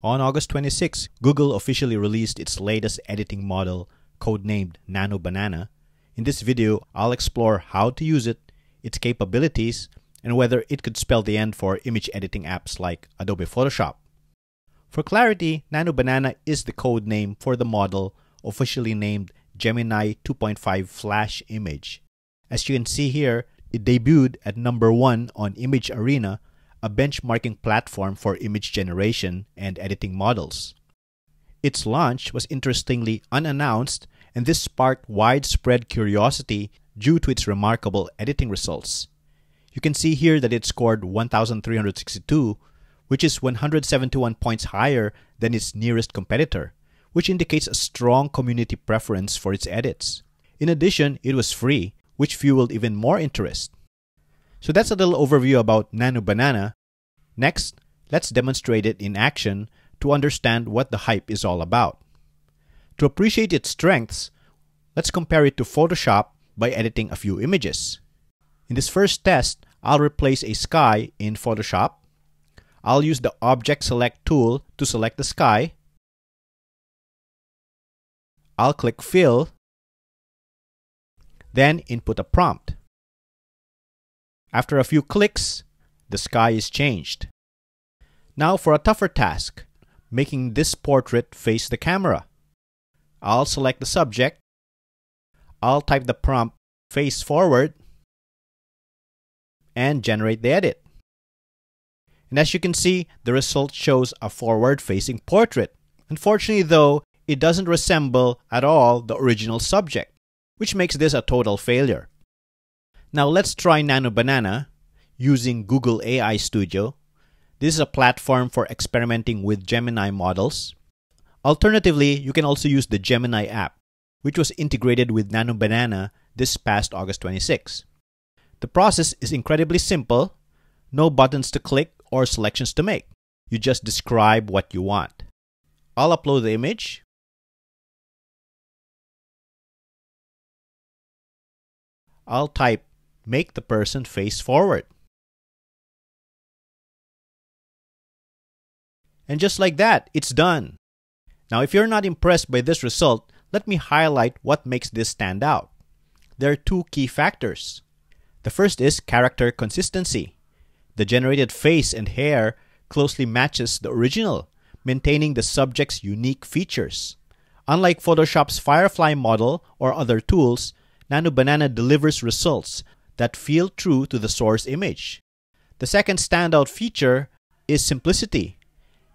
On August 26, Google officially released its latest editing model, codenamed Nano Banana. In this video, I'll explore how to use it, its capabilities, and whether it could spell the end for image editing apps like Adobe Photoshop. For clarity, Nano Banana is the code name for the model officially named Gemini 2.5 Flash Image. As you can see here, it debuted at number 1 on Image Arena a benchmarking platform for image generation and editing models. Its launch was interestingly unannounced, and this sparked widespread curiosity due to its remarkable editing results. You can see here that it scored 1,362, which is 171 points higher than its nearest competitor, which indicates a strong community preference for its edits. In addition, it was free, which fueled even more interest. So that's a little overview about Nano Banana. Next, let's demonstrate it in action to understand what the hype is all about. To appreciate its strengths, let's compare it to Photoshop by editing a few images. In this first test, I'll replace a sky in Photoshop. I'll use the Object Select tool to select the sky. I'll click Fill, then input a prompt. After a few clicks, the sky is changed. Now for a tougher task, making this portrait face the camera. I'll select the subject. I'll type the prompt face forward and generate the edit. And as you can see, the result shows a forward-facing portrait. Unfortunately though, it doesn't resemble at all the original subject, which makes this a total failure. Now let's try Nano Banana using Google AI Studio. This is a platform for experimenting with Gemini models. Alternatively, you can also use the Gemini app, which was integrated with Nano Banana this past August 26. The process is incredibly simple, no buttons to click or selections to make. You just describe what you want. I'll upload the image. I'll type make the person face forward. And just like that, it's done. Now, if you're not impressed by this result, let me highlight what makes this stand out. There are two key factors. The first is character consistency. The generated face and hair closely matches the original, maintaining the subject's unique features. Unlike Photoshop's Firefly model or other tools, Nano Banana delivers results that feel true to the source image. The second standout feature is simplicity.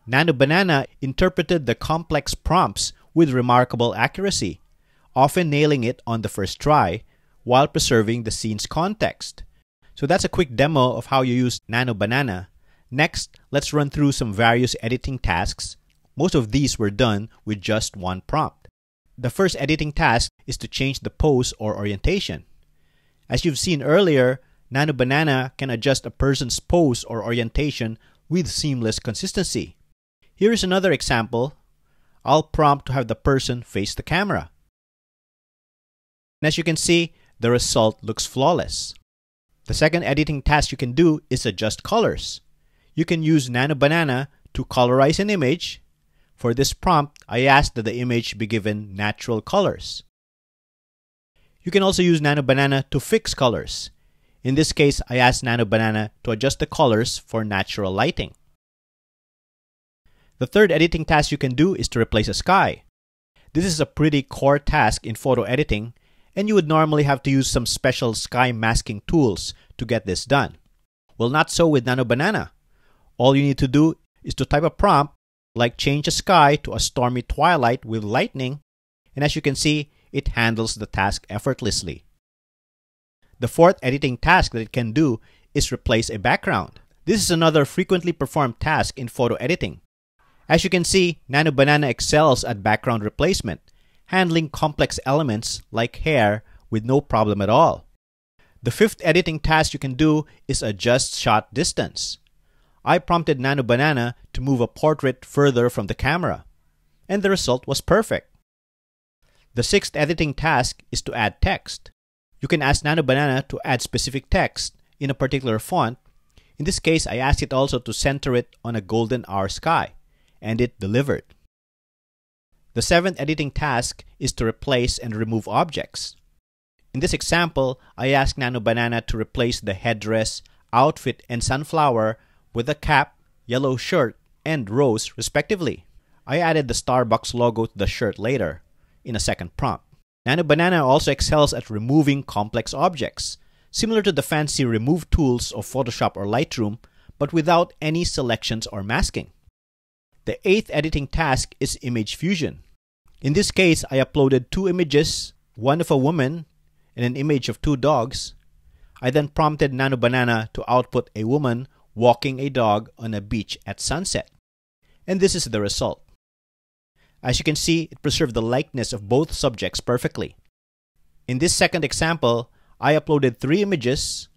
Nano Banana interpreted the complex prompts with remarkable accuracy, often nailing it on the first try while preserving the scene's context. So that's a quick demo of how you use Nano Banana. Next, let's run through some various editing tasks. Most of these were done with just one prompt. The first editing task is to change the pose or orientation. As you've seen earlier, Nano Banana can adjust a person's pose or orientation with seamless consistency. Here is another example. I'll prompt to have the person face the camera. And as you can see, the result looks flawless. The second editing task you can do is adjust colors. You can use Nano Banana to colorize an image. For this prompt, I asked that the image be given natural colors. You can also use Nano Banana to fix colors. In this case, I asked Nano Banana to adjust the colors for natural lighting. The third editing task you can do is to replace a sky. This is a pretty core task in photo editing, and you would normally have to use some special sky masking tools to get this done. Well, not so with Nano Banana. All you need to do is to type a prompt like change a sky to a stormy twilight with lightning, and as you can see, it handles the task effortlessly. The fourth editing task that it can do is replace a background. This is another frequently performed task in photo editing. As you can see, Nano Banana excels at background replacement, handling complex elements like hair with no problem at all. The fifth editing task you can do is adjust shot distance. I prompted Nano Banana to move a portrait further from the camera, and the result was perfect. The sixth editing task is to add text. You can ask Nano Banana to add specific text in a particular font. In this case, I asked it also to center it on a golden hour sky and it delivered. The seventh editing task is to replace and remove objects. In this example, I asked Nano Banana to replace the headdress, outfit, and sunflower with a cap, yellow shirt, and rose, respectively. I added the Starbucks logo to the shirt later, in a second prompt. Nano Banana also excels at removing complex objects, similar to the fancy remove tools of Photoshop or Lightroom, but without any selections or masking. The eighth editing task is image fusion. In this case, I uploaded two images, one of a woman and an image of two dogs. I then prompted Nano Banana to output a woman walking a dog on a beach at sunset. And this is the result. As you can see, it preserved the likeness of both subjects perfectly. In this second example, I uploaded three images,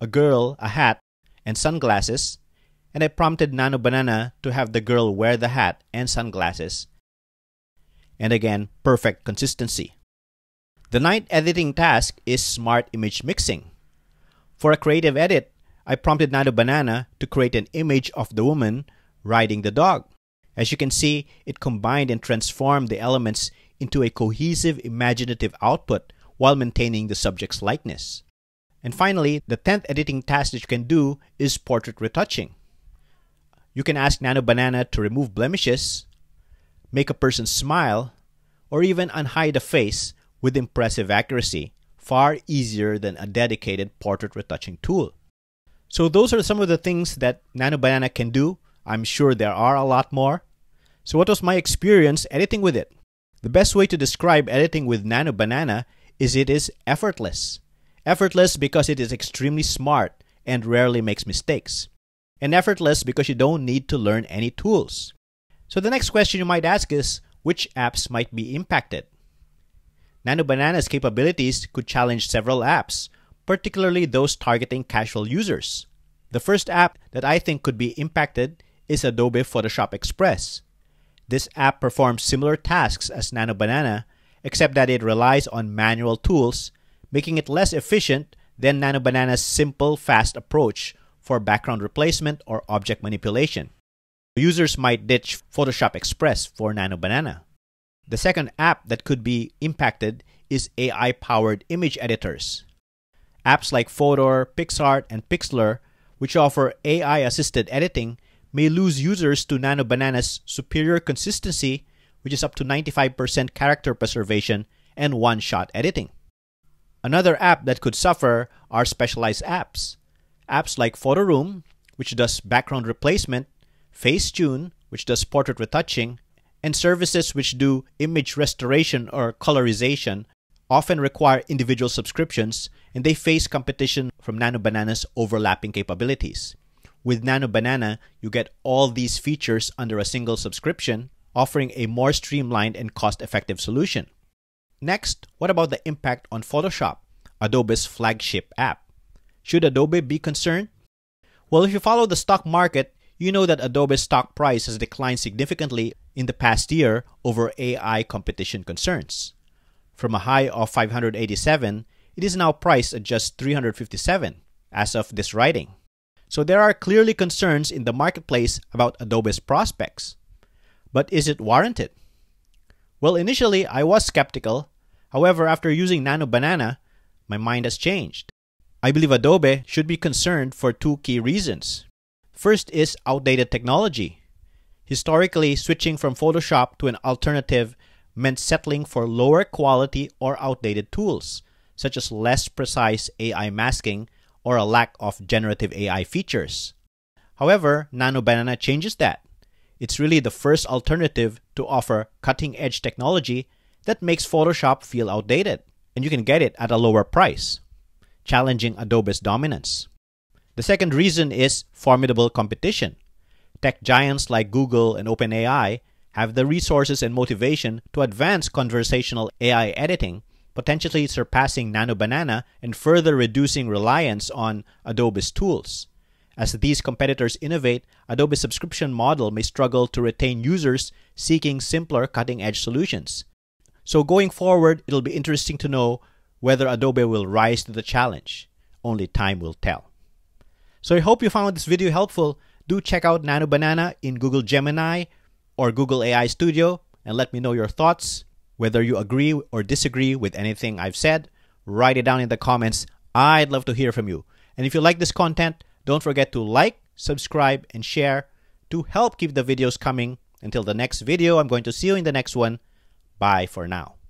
a girl, a hat, and sunglasses, and I prompted Nano Banana to have the girl wear the hat and sunglasses. And again, perfect consistency. The ninth editing task is smart image mixing. For a creative edit, I prompted Nano Banana to create an image of the woman riding the dog. As you can see, it combined and transformed the elements into a cohesive imaginative output while maintaining the subject's likeness. And finally, the 10th editing task that you can do is portrait retouching. You can ask Nano Banana to remove blemishes, make a person smile, or even unhide a face with impressive accuracy, far easier than a dedicated portrait retouching tool. So those are some of the things that Nano Banana can do I'm sure there are a lot more. So, what was my experience editing with it? The best way to describe editing with Nano Banana is it is effortless. Effortless because it is extremely smart and rarely makes mistakes. And effortless because you don't need to learn any tools. So, the next question you might ask is which apps might be impacted? Nano Banana's capabilities could challenge several apps, particularly those targeting casual users. The first app that I think could be impacted is Adobe Photoshop Express. This app performs similar tasks as Nano Banana, except that it relies on manual tools, making it less efficient than Nano Banana's simple, fast approach for background replacement or object manipulation. Users might ditch Photoshop Express for Nano Banana. The second app that could be impacted is AI powered image editors. Apps like Fotor, Picsart, and Pixlr, which offer AI assisted editing, may lose users to Nano Banana's superior consistency, which is up to 95% character preservation and one shot editing. Another app that could suffer are specialized apps. Apps like Photoroom, which does background replacement, Facetune, which does portrait retouching, and services which do image restoration or colorization often require individual subscriptions and they face competition from Nano Banana's overlapping capabilities. With Nano Banana, you get all these features under a single subscription, offering a more streamlined and cost effective solution. Next, what about the impact on Photoshop, Adobe's flagship app? Should Adobe be concerned? Well, if you follow the stock market, you know that Adobe's stock price has declined significantly in the past year over AI competition concerns. From a high of 587, it is now priced at just 357 as of this writing. So there are clearly concerns in the marketplace about Adobe's prospects. But is it warranted? Well, initially I was skeptical. However, after using Nano Banana, my mind has changed. I believe Adobe should be concerned for two key reasons. First is outdated technology. Historically, switching from Photoshop to an alternative meant settling for lower quality or outdated tools, such as less precise AI masking or a lack of generative AI features. However, Nano Banana changes that. It's really the first alternative to offer cutting edge technology that makes Photoshop feel outdated, and you can get it at a lower price, challenging Adobe's dominance. The second reason is formidable competition. Tech giants like Google and OpenAI have the resources and motivation to advance conversational AI editing potentially surpassing Nano Banana and further reducing reliance on Adobe's tools. As these competitors innovate, Adobe's subscription model may struggle to retain users seeking simpler cutting edge solutions. So, going forward, it'll be interesting to know whether Adobe will rise to the challenge. Only time will tell. So, I hope you found this video helpful. Do check out Nano Banana in Google Gemini or Google AI Studio and let me know your thoughts. Whether you agree or disagree with anything I've said, write it down in the comments. I'd love to hear from you. And if you like this content, don't forget to like, subscribe, and share to help keep the videos coming. Until the next video, I'm going to see you in the next one. Bye for now.